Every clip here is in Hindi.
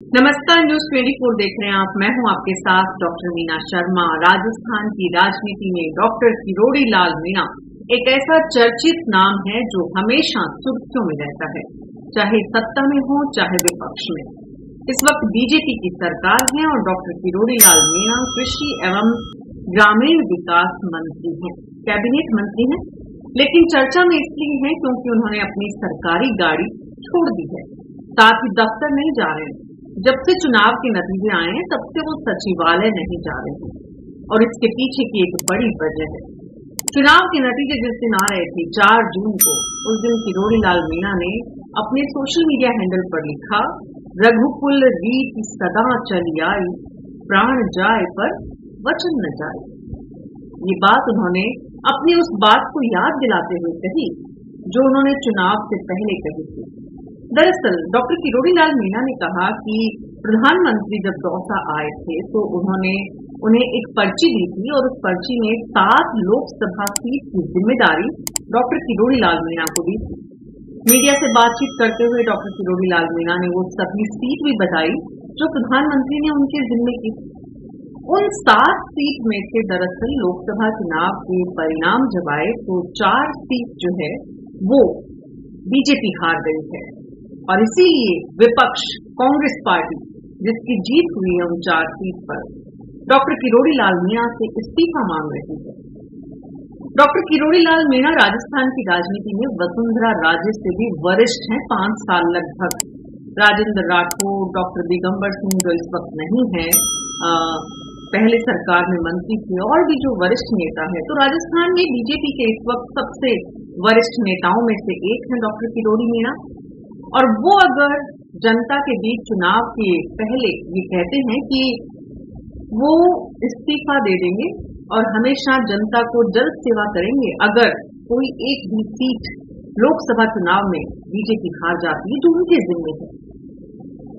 नमस्कार, न्यूज़ 24 देख रहे हैं आप। मैं हूँ आपके साथ डॉक्टर मीना शर्मा। राजस्थान की राजनीति में डॉक्टर किरोड़ी लाल मीणा एक ऐसा चर्चित नाम है जो हमेशा सुर्खियों में रहता है, चाहे सत्ता में हो, चाहे विपक्ष में। इस वक्त बीजेपी की सरकार है और डॉक्टर किरोड़ी लाल मीणा कृषि एवं ग्रामीण विकास मंत्री हैं। कैबिनेट मंत्री हैं, लेकिन चर्चा में इसलिए है क्योंकि उन्होंने अपनी सरकारी गाड़ी छोड़ दी है, साथ ही दफ्तर नहीं जा रहे हैं। जब से चुनाव के नतीजे आए हैं, तब से वो सचिवालय नहीं जा रहे और इसके पीछे की एक बड़ी वजह है। चुनाव के नतीजे जिस दिन आ रहे थे, चार जून को, उस दिन किरोड़ी लाल मीणा ने अपने सोशल मीडिया हैंडल पर लिखा, रघुकुल रीत सदा चली आई, प्राण जाए पर वचन न जाए। ये बात उन्होंने अपनी उस बात को याद दिलाते हुए कही, जो उन्होंने चुनाव से पहले कही थी। दरअसल, डॉक्टर किरोड़ी लाल मीणा ने कहा कि प्रधानमंत्री जब दौसा आए थे तो उन्होंने उन्हें एक पर्ची दी थी और उस पर्ची में सात लोकसभा सीट की ज़िम्मेदारी डॉक्टर किरोड़ी लाल मीणा को दी थी। मीडिया से बातचीत करते हुए डॉक्टर किरोड़ी लाल मीणा ने वो सभी सीट भी बताई जो प्रधानमंत्री ने उनके जिम्मे की उन सात सीट में से दरअसल लोकसभा चुनाव के परिणाम जब आए तो चार सीट जो है, वो बीजेपी हार गई है। और इसीलिए विपक्ष कांग्रेस पार्टी जिसकी जीत हुई है उन चार सीट पर डॉक्टर किरोड़ी लाल मीणा से इस्तीफा मांग रही है। डॉक्टर किरोड़ी लाल मीणा राजस्थान की राजनीति में वसुंधरा राजे से भी वरिष्ठ हैं पाँच साल लगभग। राजेंद्र राठौर डॉक्टर दिगंबर सिंह जो इस वक्त नहीं है आ, पहले सरकार में मंत्री थे और भी जो वरिष्ठ नेता है तो राजस्थान में बीजेपी के इस वक्त सबसे वरिष्ठ नेताओं में से एक है डॉक्टर किरोड़ी मीणा। और वो अगर जनता के बीच चुनाव के पहले ये कहते हैं कि वो इस्तीफा दे देंगे और हमेशा जनता को जल्द सेवा करेंगे। अगर कोई एक भी सीट लोकसभा चुनाव में बीजेपी हार जाती है जो उनके जिम्मे है।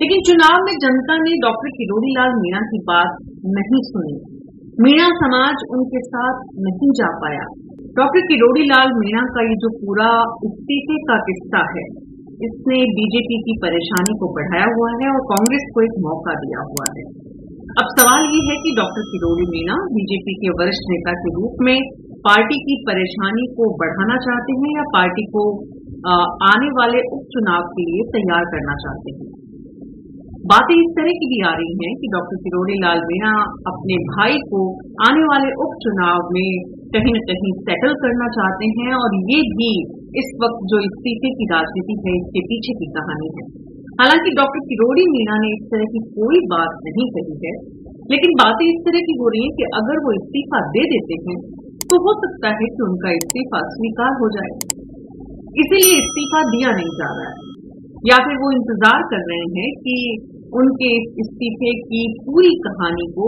लेकिन चुनाव में जनता ने डॉक्टर किरोड़ी लाल मीणा की बात नहीं सुनी। मीणा समाज उनके साथ नहीं जा पाया। डॉक्टर किरोड़ी लाल मीणा का ये जो पूरा इस्तीफे का किस्सा है इसने बीजेपी की परेशानी को बढ़ाया हुआ है और कांग्रेस को एक मौका दिया हुआ है। अब सवाल ये है कि डॉक्टर किरोड़ी मीणा बीजेपी के वरिष्ठ नेता के रूप में पार्टी की परेशानी को बढ़ाना चाहते हैं या पार्टी को आने वाले उपचुनाव के लिए तैयार करना चाहते हैं? बातें इस तरह की भी आ रही हैं कि डॉक्टर किरोड़ी लाल मीणा अपने भाई को आने वाले उपचुनाव में कहीं न कहीं सेटल करना चाहते हैं और ये भी इस वक्त जो इस्तीफे की राजनीति है, इसके पीछे की कहानी है। हालाँकि डॉक्टर किरोड़ी मीणा ने इस तरह की कोई बात नहीं कही है, लेकिन बातें इस तरह की हो रही है कि अगर वो इस्तीफा दे देते हैं तो हो सकता है कि उनका इस्तीफा स्वीकार हो जाए। इसीलिए इस्तीफा दिया नहीं जा रहा है। या फिर वो इंतज़ार कर रहे हैं कि उनके इस्तीफे की पूरी कहानी को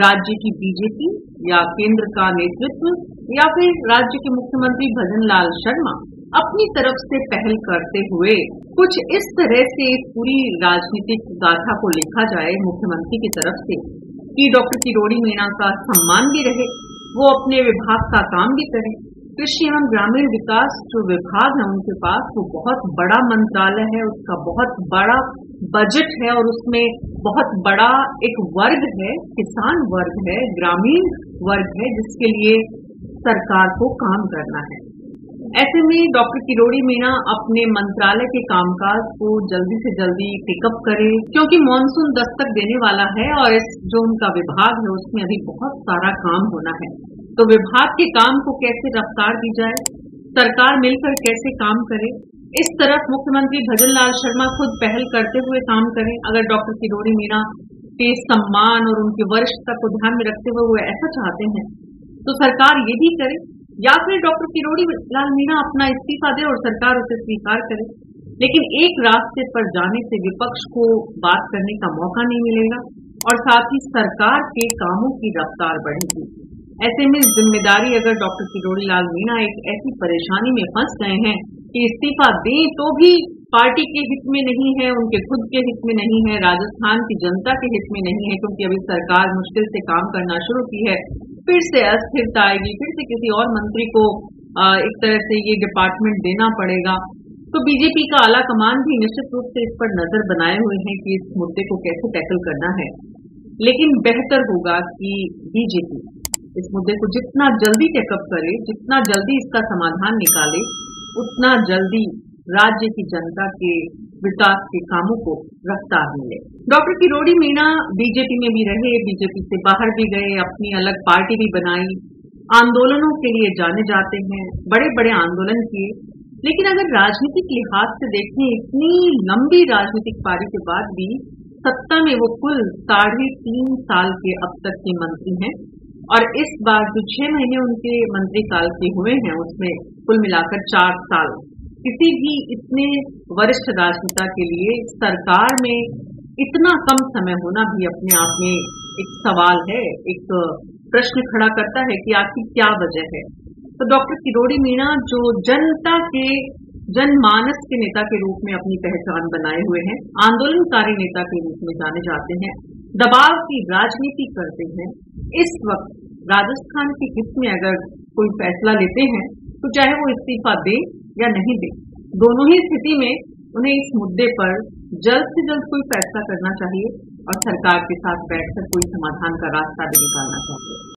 राज्य की बीजेपी या केंद्र का नेतृत्व या फिर राज्य के मुख्यमंत्री भजन लाल शर्मा अपनी तरफ़ से पहल करते हुए कुछ इस तरह से पूरी राजनीतिक गाथा को लिखा जाए मुख्यमंत्री की तरफ़ से कि डॉक्टर किरोड़ी मीणा का सम्मान भी रहे, वो अपने विभाग का काम भी करें। कृषि एवं ग्रामीण विकास जो विभाग है उनके पास, वो बहुत बड़ा मंत्रालय है, उसका बहुत बड़ा बजट है और उसमें बहुत बड़ा एक वर्ग है, किसान वर्ग है, ग्रामीण वर्ग है, जिसके लिए सरकार को काम करना है। ऐसे में डॉक्टर किरोड़ी मीणा अपने मंत्रालय के कामकाज को जल्दी से जल्दी पिकअप करे, क्योंकि मानसून दस्तक देने वाला है और इस जो उनका विभाग है, उसमें अभी बहुत सारा काम होना है। तो विभाग के काम को कैसे रफ्तार दी जाए, सरकार मिलकर कैसे काम करे, इस तरफ़ मुख्यमंत्री भजन लाल शर्मा खुद पहल करते हुए काम करें। अगर डॉक्टर किरोड़ी मीणा के सम्मान और उनकी वरिष्ठता को ध्यान में रखते हुए वो ऐसा चाहते हैं तो सरकार ये भी करे, या फिर डॉक्टर किरोड़ी लाल मीणा अपना इस्तीफा दे और सरकार उसे स्वीकार करे। लेकिन एक रास्ते पर जाने से विपक्ष को बात करने का मौका नहीं मिलेगा और साथ ही सरकार के कामों की रफ्तार बढ़ेगी। ऐसे में ज़िम्मेदारी अगर डॉक्टर किरोड़ी लाल मीणा एक ऐसी परेशानी में फंस गए हैं कि इस्तीफा दें तो भी पार्टी के हित में नहीं है, उनके खुद के हित में नहीं है, राजस्थान की जनता के हित में नहीं है, क्योंकि अभी सरकार मुश्किल से काम करना शुरू की है। फिर से अस्थिरता आएगी, फिर से किसी और मंत्री को एक तरह से ये डिपार्टमेंट देना पड़ेगा। तो बीजेपी का आला कमान भी निश्चित रूप से इस पर नज़र बनाए हुए हैं कि इस मुद्दे को कैसे टैकल करना है। लेकिन बेहतर होगा कि बीजेपी इस मुद्दे को जितना जल्दी टेकअप करे, जितना जल्दी इसका समाधान निकाले, उतना जल्दी राज्य की जनता के विकास के कामों को रफ्तार मिले। डॉक्टर किरोड़ी मीणा बीजेपी में भी रहे, बीजेपी से बाहर भी गए, अपनी अलग पार्टी भी बनाई। आंदोलनों के लिए जाने जाते हैं बड़े बड़े आंदोलन किए। लेकिन अगर राजनीतिक लिहाज से देखें, इतनी लंबी राजनीतिक पारी के बाद भी सत्ता में वो कुल साढ़े तीन साल के अब तक के मंत्री हैं। और इस बार जो छह महीने उनके मंत्री काल के हुए हैं, उसमें कुल मिलाकर चार साल किसी भी इतने वरिष्ठ राजनेता के लिए सरकार में इतना कम समय होना भी अपने आप में एक सवाल है, एक प्रश्न खड़ा करता है कि आपकी क्या वजह है। तो डॉक्टर किरोड़ी मीणा जो जनता के, जनमानस के नेता के रूप में अपनी पहचान बनाए हुए हैं, आंदोलनकारी नेता के रूप में जाने जाते हैं, दबाव की राजनीति करते हैं, इस वक्त राजस्थान के हित में अगर कोई फैसला लेते हैं तो चाहे वो इस्तीफा दे या नहीं दे। दोनों ही स्थिति में उन्हें इस मुद्दे पर जल्द से जल्द कोई फैसला करना चाहिए और सरकार के साथ बैठकर कोई समाधान का रास्ता भी निकालना चाहिए।